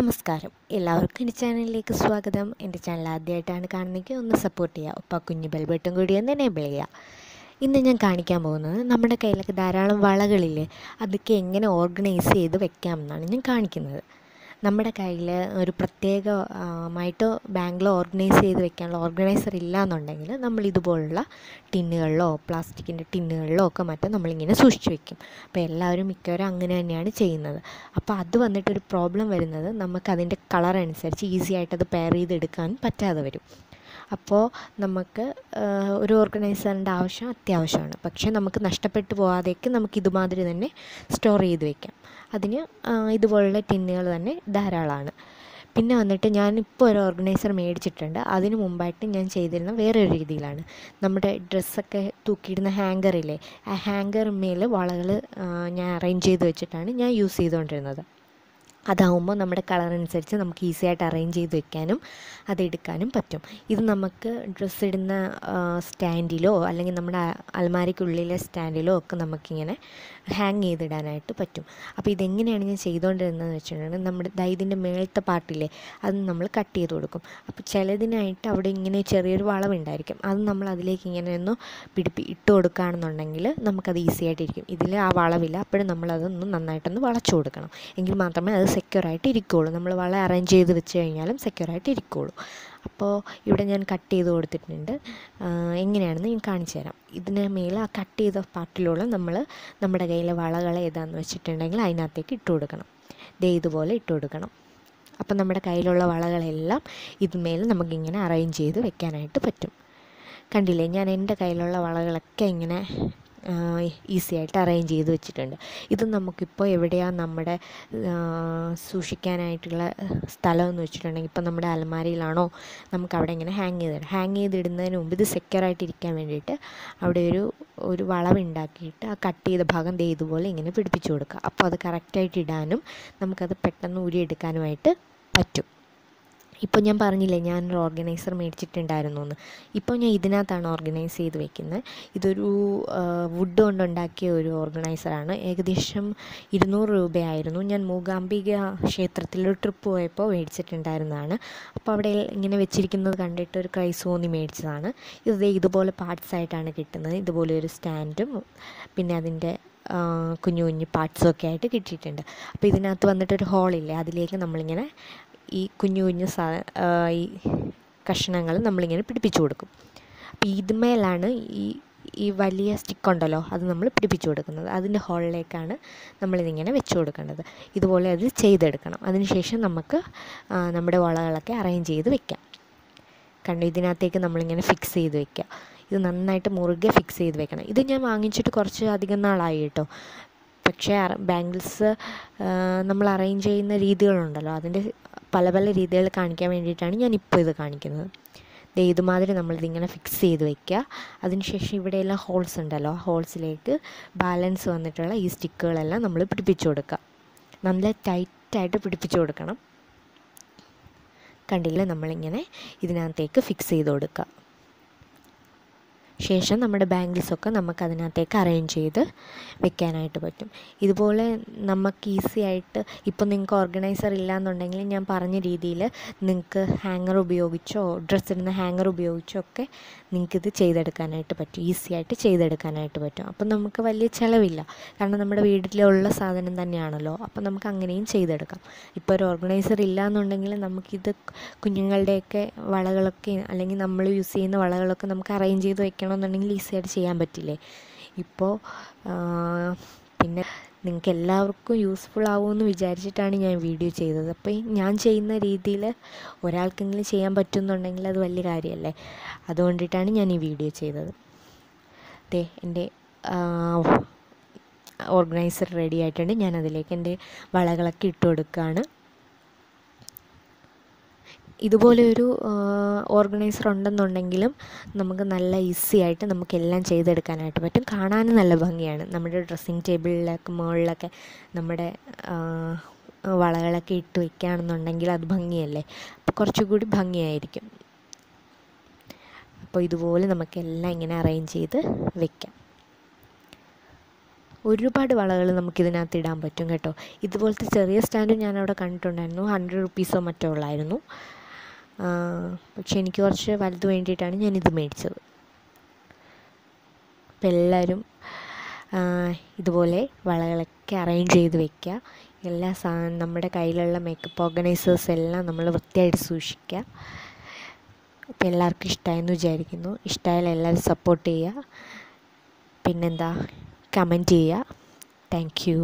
നമസ്കാരം. എല്ലാവർക്കും എന്റെ ചാനലിലേക്ക് സ്വാഗതം. എന്റെ ചാനൽ ആദ്യമായിട്ടാണ് കാണുന്നതെങ്കിൽ ഒന്ന് സപ്പോർട്ട് ചെയ്യുക. ഒപ്പം കുഞ്ഞു ബെൽബട്ടൺ കൂടി ഒന്ന് എനേബിൾ ചെയ്യുക. ഇന്ന് ഞാൻ കാണിക്കാൻ പോകുന്നത് നമ്മുടെ കയ്യിലൊക്കെ ധാരാളം വളകളില്ലേ അതൊക്കെ എങ്ങനെ ഓർഗനൈസ് ചെയ്ത് വെക്കാമെന്നാണ് ഞാൻ കാണിക്കുന്നത്. നമ്മുടെ കയ്യിൽ ഒരു പ്രത്യേകമായിട്ട് ബാങ്കിൽ ഓർഗനൈസ് ചെയ്ത് വെക്കാനുള്ള ഓർഗനൈസർ ഇല്ല എന്നുണ്ടെങ്കിൽ നമ്മൾ ഇതുപോലുള്ള ടിന്നുകളിലോ പ്ലാസ്റ്റിക്കിന്റെ ടിന്നുകളിലോ ഒക്കെ മറ്റും നമ്മളിങ്ങനെ സൂക്ഷിച്ച് വെക്കും. അപ്പോൾ എല്ലാവരും മിക്കവരും അങ്ങനെ തന്നെയാണ് ചെയ്യുന്നത്. അപ്പോൾ അത് വന്നിട്ടൊരു പ്രോബ്ലം വരുന്നത് നമുക്കതിന്റെ കളർ അനുസരിച്ച് ഈസി ആയിട്ട് അത് പെയർ ചെയ്തെടുക്കാൻ പറ്റാതെ വരും. അപ്പോൾ നമുക്ക് ഒരു ഓർഗനൈസറിന്റെ ആവശ്യം അത്യാവശ്യമാണ്. പക്ഷേ നമുക്ക് നഷ്ടപ്പെട്ടു പോകാതേക്ക് നമുക്ക് ഇതുമാതിരി തന്നെ സ്റ്റോർ ചെയ്ത് വെക്കാം. അതിന് ഇതുപോലുള്ള ടിന്നുകൾ തന്നെ ധാരാളമാണ്. പിന്നെ വന്നിട്ട് ഞാനിപ്പോൾ ഒരു ഓർഗനൈസർ മേടിച്ചിട്ടുണ്ട്. അതിന് മുമ്പായിട്ട് ഞാൻ ചെയ്തിരുന്ന വേറൊരു രീതിയിലാണ്. നമ്മുടെ ഡ്രസ്സൊക്കെ തൂക്കിയിടുന്ന ഹാങ്കറില്ലേ ആ ഹാങ്കറിന്മേൽ വളകൾ ഞാൻ അറേഞ്ച് ചെയ്ത് വെച്ചിട്ടാണ് ഞാൻ യൂസ് ചെയ്തുകൊണ്ടിരുന്നത്. അതാവുമ്പോൾ നമ്മുടെ കളർ അനുസരിച്ച് നമുക്ക് ഈസി ആയിട്ട് അറേഞ്ച് ചെയ്ത് വെക്കാനും അതെടുക്കാനും പറ്റും. ഇത് നമുക്ക് ഡ്രസ്സ് ഇടുന്ന സ്റ്റാൻഡിലോ അല്ലെങ്കിൽ നമ്മുടെ അലമാരിക്കുള്ളിലെ സ്റ്റാൻഡിലോ ഒക്കെ നമുക്കിങ്ങനെ ഹാങ് ചെയ്തിടാനായിട്ട് പറ്റും. അപ്പോൾ ഇതെങ്ങനെയാണ് ഞാൻ ചെയ്തുകൊണ്ടിരുന്നതെന്ന് വെച്ചിട്ടുണ്ടെങ്കിൽ നമ്മുടെ ദൈതിന്റെ മേളത്തെ പാട്ടില്ലേ അത് നമ്മൾ കട്ട് ചെയ്ത് കൊടുക്കും. അപ്പോൾ ചിലതിനായിട്ട് അവിടെ ഇങ്ങനെ ചെറിയൊരു വളവുണ്ടായിരിക്കും. അത് നമ്മൾ അതിലേക്ക് ഇങ്ങനെ ഒന്ന് പിടിപ്പി ഇട്ട് കൊടുക്കുകയാണെന്നുണ്ടെങ്കിൽ നമുക്കത് ഈസി ആയിട്ടിരിക്കും. ഇതിൽ ആ വളവില്ല. അപ്പോഴും നമ്മളതൊന്ന് നന്നായിട്ടൊന്ന് വളച്ചു കൊടുക്കണം. എങ്കിൽ മാത്രമേ അത് സെക്യൂറായിട്ട് ഇരിക്കുകയുള്ളൂ നമ്മൾ വള അറേഞ്ച് ചെയ്ത് വെച്ച് കഴിഞ്ഞാലും സെക്യൂറായിട്ട് ഇരിക്കുകയുള്ളൂ അപ്പോൾ ഇവിടെ ഞാൻ കട്ട് ചെയ്ത് കൊടുത്തിട്ടുണ്ട്. എങ്ങനെയാണെന്ന് ഞാൻ കാണിച്ചു തരാം. ഇതിന് മേലെ ആ കട്ട് ചെയ്ത പാർട്ടിലുള്ള നമ്മൾ നമ്മുടെ കയ്യിലെ വളകൾ ഏതാണെന്ന് വെച്ചിട്ടുണ്ടെങ്കിൽ അതിനകത്തേക്ക് ഇട്ട് കൊടുക്കണം. ദേ ഇതുപോലെ ഇട്ട് കൊടുക്കണം. അപ്പം നമ്മുടെ കയ്യിലുള്ള വളകളെല്ലാം ഇതുമേൽ നമുക്കിങ്ങനെ അറേഞ്ച് ചെയ്ത് വെക്കാനായിട്ട് പറ്റും. കണ്ടില്ലേ? ഞാൻ എന്റെ കയ്യിലുള്ള വളകളൊക്കെ ഇങ്ങനെ ഈസി ആയിട്ട് അറേഞ്ച് ചെയ്ത് വെച്ചിട്ടുണ്ട്. ഇത് നമുക്കിപ്പോൾ എവിടെയാണ് നമ്മുടെ സൂക്ഷിക്കാനായിട്ടുള്ള സ്ഥലം എന്ന് വെച്ചിട്ടുണ്ടെങ്കിൽ ഇപ്പോൾ നമ്മുടെ അലമാരയിലാണോ നമുക്ക് അവിടെ ഇങ്ങനെ ഹാങ് ചെയ്ത് ഹാങ് ചെയ്തിടുന്നതിന് മുമ്പ് ഇത് സെക്യൂറായിട്ട് ഇരിക്കാൻ വേണ്ടിയിട്ട് അവിടെ ഒരു ഒരു വളവുണ്ടാക്കിയിട്ട് ആ കട്ട് ചെയ്ത ഭാഗം ദേ ഇതുപോലെ ഇങ്ങനെ പിടിപ്പിച്ച് കൊടുക്കുക. അപ്പോൾ അത് കറക്റ്റായിട്ട് ഇടാനും നമുക്കത് പെട്ടെന്ന് ഊരിയെടുക്കാനുമായിട്ട് പറ്റും. ഇപ്പോൾ ഞാൻ പറഞ്ഞില്ലേ ഞാനൊരു ഓർഗനൈസർ മേടിച്ചിട്ടുണ്ടായിരുന്നു എന്ന് ഇപ്പോൾ ഞാൻ ഇതിനകത്താണ് ഓർഗനൈസ് ചെയ്ത് വെക്കുന്നത്. ഇതൊരു വുഡ് കൊണ്ടുണ്ടാക്കിയ ഒരു ഓർഗനൈസറാണ് ഏകദേശം ഇരുന്നൂറ് രൂപയായിരുന്നു. ഞാൻ മൂകാംബിക ക്ഷേത്രത്തിൽ ഒരു ട്രിപ്പ് പോയപ്പോൾ മേടിച്ചിട്ടുണ്ടായിരുന്നതാണ്. അപ്പോൾ അവിടെ ഇങ്ങനെ വെച്ചിരിക്കുന്നത് കണ്ടിട്ട് ഒരു ക്രൈസ് തോന്നി മേടിച്ചതാണ്. ഇത് ഇതുപോലെ പാർട്സ് ആയിട്ടാണ് കിട്ടുന്നത്. ഇതുപോലെ ഒരു സ്റ്റാൻഡും പിന്നെ അതിന്റെ കുഞ്ഞു കുഞ്ഞു പാർട്സും ഒക്കെ ആയിട്ട് കിട്ടിയിട്ടുണ്ട്. അപ്പോൾ ഇതിനകത്ത് വന്നിട്ടൊരു ഹോളില്ലേ അതിലേക്ക് നമ്മളിങ്ങനെ ഈ കുഞ്ഞു കുഞ്ഞു സാ ഈ കഷ്ണങ്ങൾ നമ്മളിങ്ങനെ പിടിപ്പിച്ചു കൊടുക്കും. അപ്പോൾ ഇതുമേലാണ് ഈ ഈ വലിയ സ്റ്റിക്ക് ഉണ്ടല്ലോ അത് നമ്മൾ പിടിപ്പിച്ചു കൊടുക്കുന്നത്. അതിന്റെ ഹോളിലേക്കാണ് നമ്മളിതിങ്ങനെ വെച്ച് കൊടുക്കേണ്ടത്. ഇതുപോലെ അത് ചെയ്തെടുക്കണം. അതിനുശേഷം നമുക്ക് നമ്മുടെ വളകളൊക്കെ അറേഞ്ച് ചെയ്ത് വെക്കാം. കണ്ടു? ഇതിനകത്തേക്ക് നമ്മളിങ്ങനെ ഫിക്സ് ചെയ്ത് വെക്കാം ഇത് നന്നായിട്ട് മുറുകെ ഫിക്സ് ചെയ്ത് വെക്കണം. ഇത് ഞാൻ വാങ്ങിച്ചിട്ട് കുറച്ച് അധികം നാളായി കേട്ടോ. പക്ഷേ ബാംഗിൾസ് നമ്മൾ അറേഞ്ച് ചെയ്യുന്ന രീതികളുണ്ടല്ലോ. അതിന്റെ പല പല രീതികൾ കാണിക്കാൻ വേണ്ടിയിട്ടാണ് ഞാൻ ഇപ്പോൾ ഇത് കാണിക്കുന്നത്. ദേ ഇതുമാതിരി നമ്മളിതിങ്ങനെ ഫിക്സ് ചെയ്ത് വെക്കുക അതിനുശേഷം ഇവിടെയെല്ലാം ഹോൾസ് ഉണ്ടല്ലോ. ഹോൾസിലേക്ക് ബാലൻസ് വന്നിട്ടുള്ള ഈ സ്റ്റിക്കുകളെല്ലാം നമ്മൾ പിടിപ്പിച്ചു കൊടുക്കുക നല്ല ടൈറ്റായിട്ട് പിടിപ്പിച്ചു കൊടുക്കണം. കണ്ടില്ലേ? നമ്മളിങ്ങനെ ഇതിനകത്തേക്ക് ഫിക്സ് ചെയ്ത് കൊടുക്കുക ശേഷം നമ്മുടെ ബാംഗിൾസൊക്കെ നമുക്ക് അതിനകത്തേക്ക് അറേഞ്ച് ചെയ്ത് വെക്കാനായിട്ട് പറ്റും. ഇതുപോലെ നമുക്ക് ഈസി ആയിട്ട് ഇപ്പം നിങ്ങൾക്ക് ഓർഗനൈസർ ഇല്ലയെന്നുണ്ടെങ്കിൽ ഞാൻ പറഞ്ഞ രീതിയിൽ നിങ്ങൾക്ക് ഹാങ്ങർ ഉപയോഗിച്ചോ ഡ്രസ്സ് ഇടുന്ന ഹാങ്ങർ ഉപയോഗിച്ചോ ഒക്കെ നിങ്ങൾക്കിത് ചെയ്തെടുക്കാനായിട്ട് പറ്റും. ഈസി ആയിട്ട് ചെയ്തെടുക്കാനായിട്ട് പറ്റും. അപ്പം നമുക്ക് വലിയ ചിലവില്ല. കാരണം നമ്മുടെ വീട്ടിലുള്ള സാധനം തന്നെയാണല്ലോ. അപ്പം നമുക്ക് അങ്ങനെയും ചെയ്തെടുക്കാം. ഇപ്പോൾ ഒരു ഓർഗനൈസർ ഇല്ലയെന്നുണ്ടെങ്കിൽ നമുക്കിത് കുഞ്ഞുങ്ങളുടെയൊക്കെ വളകളൊക്കെ അല്ലെങ്കിൽ നമ്മൾ യൂസ് ചെയ്യുന്ന വളകളൊക്കെ നമുക്ക് അറേഞ്ച് ചെയ്ത് വെക്കണമെന്നുണ്ടെങ്കിൽ ഈസി ആയിട്ട് ചെയ്യാൻ പറ്റില്ലേ? ഇപ്പോൾ പിന്നെ നിങ്ങൾക്ക് എല്ലാവർക്കും യൂസ്ഫുൾ ആവുമെന്ന് വിചാരിച്ചിട്ടാണ് ഞാൻ വീഡിയോ ചെയ്തത്. അപ്പോൾ ഞാൻ ചെയ്യുന്ന രീതിയിൽ ഒരാൾക്കെങ്കിലും ചെയ്യാൻ പറ്റുമെന്നുണ്ടെങ്കിൽ അത് വലിയ കാര്യമല്ലേ? അതുകൊണ്ടിട്ടാണ് ഞാൻ ഈ വീഡിയോ ചെയ്തത്. അതെ എന്റെ ഓർഗനൈസർ റെഡി ആയിട്ടുണ്ട്. ഞാൻ അതിലേക്ക് എന്റെ വളകളൊക്കെ ഇട്ട് കൊടുക്കുകയാണ്. ഇതുപോലെ ഒരു ഓർഗനൈസർ ഉണ്ടെന്നുണ്ടെങ്കിലും നമുക്ക് നല്ല ഈസി ആയിട്ട് നമുക്ക് എല്ലാം ചെയ്തെടുക്കാനായിട്ട് പറ്റും. കാണാനും നല്ല ഭംഗിയാണ്. നമ്മുടെ ഡ്രസ്സിങ് ടേബിളിലൊക്കെ മുകളിലൊക്കെ നമ്മുടെ വളകളൊക്കെ ഇട്ട് വയ്ക്കുകയാണെന്നുണ്ടെങ്കിൽ അത് ഭംഗിയല്ലേ? അപ്പോൾ കുറച്ചുകൂടി ഭംഗിയായിരിക്കും. അപ്പോൾ ഇതുപോലെ നമുക്കെല്ലാം ഇങ്ങനെ അറേഞ്ച് ചെയ്ത് വെക്കാം. ഒരുപാട് വളകൾ നമുക്കിതിനകത്ത് ഇടാൻ പറ്റും കേട്ടോ. ഇതുപോലത്തെ ചെറിയ സ്റ്റാൻഡും ഞാനവിടെ കണ്ടിട്ടുണ്ടായിരുന്നു. ഹൺഡ്രഡ് റുപ്പീസോ മറ്റോ ഉള്ളായിരുന്നു. പക്ഷെ എനിക്ക് കുറച്ച് വലുത് വേണ്ടിയിട്ടാണ് ഞാനിത് മേടിച്ചത്. അപ്പം എല്ലാവരും ഇതുപോലെ വളകളൊക്കെ അറേഞ്ച് ചെയ്ത് വെക്കുക. എല്ലാ സാ നമ്മുടെ കയ്യിലുള്ള മേക്കപ്പ് ഓർഗനൈസേഴ്സ് എല്ലാം നമ്മൾ വൃത്തിയായിട്ട് സൂക്ഷിക്കുക. അപ്പോൾ എല്ലാവർക്കും ഇഷ്ടമായെന്ന് വിചാരിക്കുന്നു. ഇഷ്ടമായാൽ എല്ലാവരും സപ്പോർട്ട് ചെയ്യുക. പിന്നെന്താ കമന്റ് ചെയ്യുക. Thank you